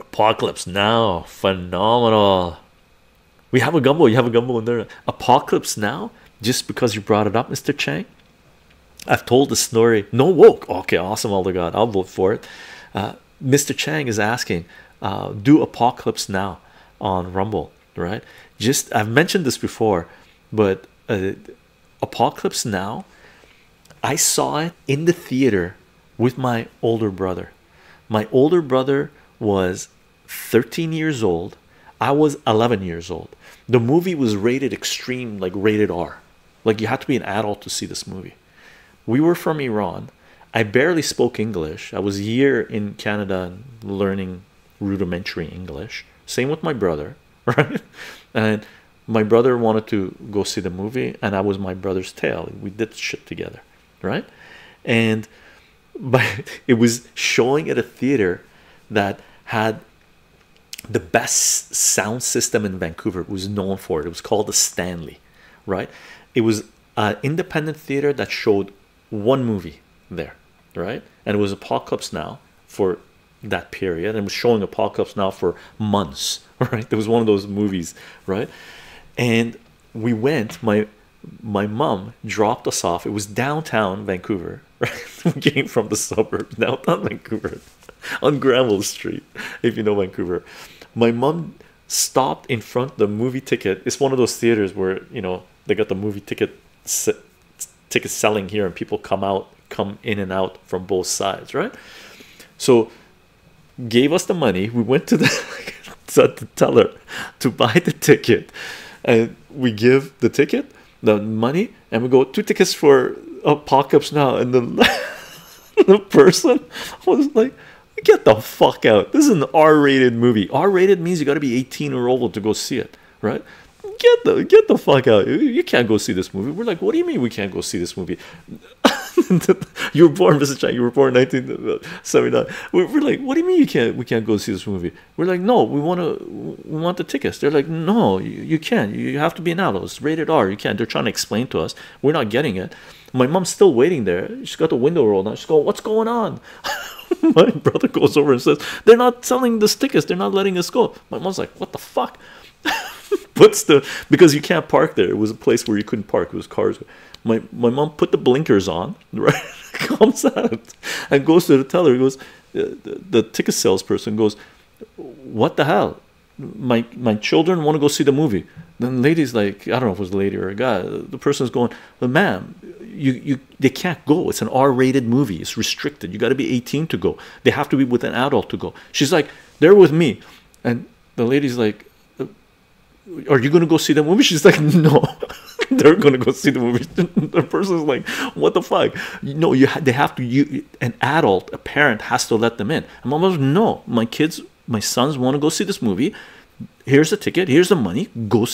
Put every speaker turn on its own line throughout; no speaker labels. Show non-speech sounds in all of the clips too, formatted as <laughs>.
Apocalypse Now, phenomenal. We have a gumbo. You have a gumbo in there. Apocalypse Now, just because you brought it up, Mr. Chang. I've told the story. No woke. Okay, awesome. All the God, I'll vote for it. Uh, Mr. Chang is asking, uh, do Apocalypse Now on Rumble, right? Just I've mentioned this before, but uh, Apocalypse Now, I saw it in the theater with my older brother. My older brother was 13 years old. I was 11 years old. The movie was rated extreme, like rated R. Like you had to be an adult to see this movie. We were from Iran. I barely spoke English. I was a year in Canada learning rudimentary English. Same with my brother, <laughs> right? And my brother wanted to go see the movie, and I was my brother's tail. We did shit together, right? And <laughs> but it was showing at a theater that had the best sound system in Vancouver. It was known for it. It was called the Stanley, right? It was an independent theater that showed one movie there, right? And it was Apocalypse Now for that period, and was showing Apocalypse Now for months, <laughs> right? There was one of those movies, right? And we went. My my mom dropped us off. It was downtown Vancouver, <laughs> right? we came from the suburbs, downtown Vancouver, <laughs> on Granville Street, if you know Vancouver. My mom stopped in front of the movie ticket. It's one of those theaters where you know they got the movie ticket ticket selling here, and people come out, come in and out from both sides, right? So gave us the money. We went to the <laughs> to the teller to buy the ticket, and we give the ticket the money and we go two tickets for apocalypse now. And then <laughs> the person was like get the fuck out. This is an r-rated movie. R-rated means you got to be 18 or older to go see it right? Get the get the fuck out. You can't go see this movie. We're like what do you mean we can't go see this movie <laughs> you were born Mr. Chang you were born in 1979 we're, we're like what do you mean you can't we can't go see this movie? We're like no we want to we want the tickets. They're like no you, you can't. You have to be an adult. It's rated R. You can't. They're trying to explain to us. We're not getting it. My mom's still waiting there. She's got the window rolled down. She's going what's going on? <laughs> My brother goes over and says they're not selling the tickets. They're not letting us go. My mom's like what the fuck <laughs> puts the because you can't park there. It was a place where you couldn't park. It was cars. My my mom put the blinkers on <laughs> right? Comes out and goes to the teller. He goes the, the, the ticket salesperson goes what the hell? My my children want to go see the movie. Then lady's like i don't know if it was a lady or a guy the person's going but ma'am you you they can't go. It's an r-rated movie. It's restricted. You got to be 18 to go. They have to be with an adult to go. She's like they're with me. And the lady's like are you gonna go see the movie? <laughs> She's like no. <laughs> They're gonna go see the movie. <laughs> The person's like what the fuck? Know you ha they have to you an adult a parent has to let them in. And mom goes no my kids my sons want to go see this movie. Here's the ticket here's the money go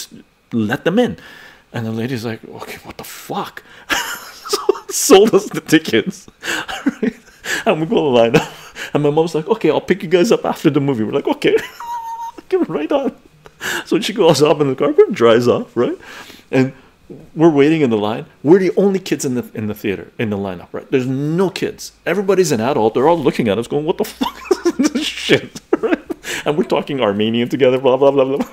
let them in. And the lady's like okay what the fuck? Sold us the tickets. And we go line up and my mom's like okay I'll pick you guys up after the movie. We're like okay. Right on <laughs> so she goes up in the car dries off right? And we're waiting in the line. We're the only kids in the in the theater in the lineup right? There's no kids. Everybody's an adult. They're all looking at us going what the fuck is <laughs> this shit? <laughs> Right? and we're talking armenian together blah blah blah blah.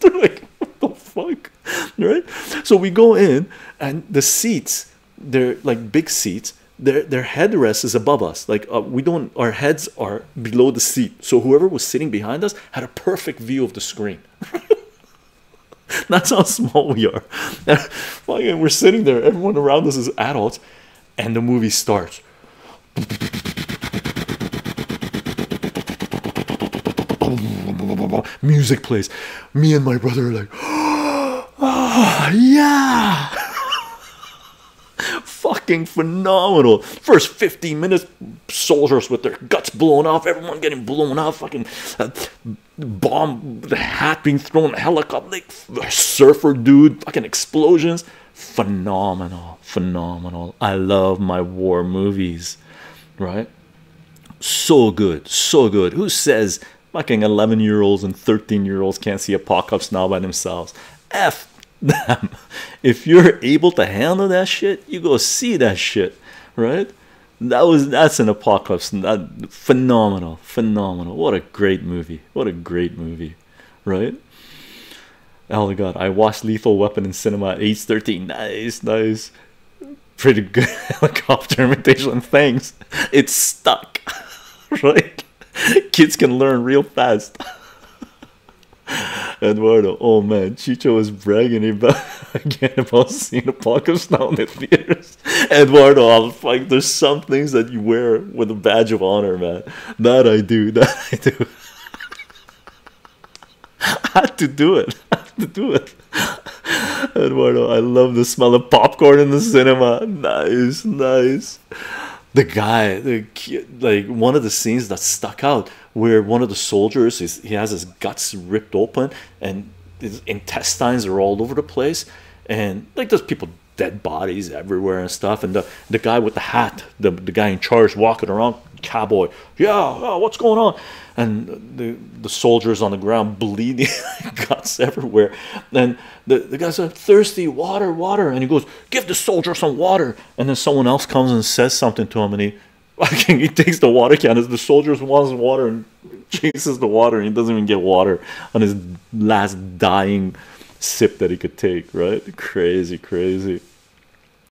They're like what the fuck? Right? So we go in and the seats they're like big seats their their headrest is above us. Like uh, we don't our heads are below the seat. So whoever was sitting behind us had a perfect view of the screen. <laughs> That's how small we are. <laughs> And we're sitting there. Everyone around us is adults. And the movie starts. Music plays. Me and my brother are like oh <gasps> yeah fucking phenomenal. First 15 minutes soldiers with their guts blown off everyone getting blown off fucking uh, bomb the hat being thrown helicopter like surfer dude fucking explosions. Phenomenal phenomenal. I love my war movies right? So good so good. Who says fucking 11 year olds and 13 year olds can't see apocalypse now by themselves? F <laughs> if you're able to handle that shit you go see that shit right that was that's an apocalypse. That phenomenal, phenomenal. What a great movie. What a great movie, right? Oh my god, I watched Lethal Weapon in cinema at age 13. Nice, nice. Pretty good <laughs> helicopter imitation. Thanks. It's stuck, <laughs> right? Kids can learn real fast. <laughs> Eduardo, oh man, Chycho was bragging about <laughs> again about seeing Apocalypse Now in the theaters. Eduardo, I was like, there's some things that you wear with a badge of honor, man. That I do, <laughs> that I do. I had to do it. I had to do it. Eduardo, I love the smell of popcorn in the cinema. Nice, nice. The guy, the like one of the scenes that stuck out where one of the soldiers is he has his guts ripped open and his intestines are all over the place. And like there's people dead bodies everywhere and stuff. And the the guy with the hat the, the guy in charge walking around cowboy yeah oh, what's going on? And the the soldiers on the ground bleeding <laughs> guts everywhere. And the, the guy said thirsty water water. And he goes give the soldier some water. And then someone else comes and says something to him and he <laughs> he takes the water can as the soldiers wants water and chases the water and he doesn't even get water on his last dying sip that he could take right? Crazy crazy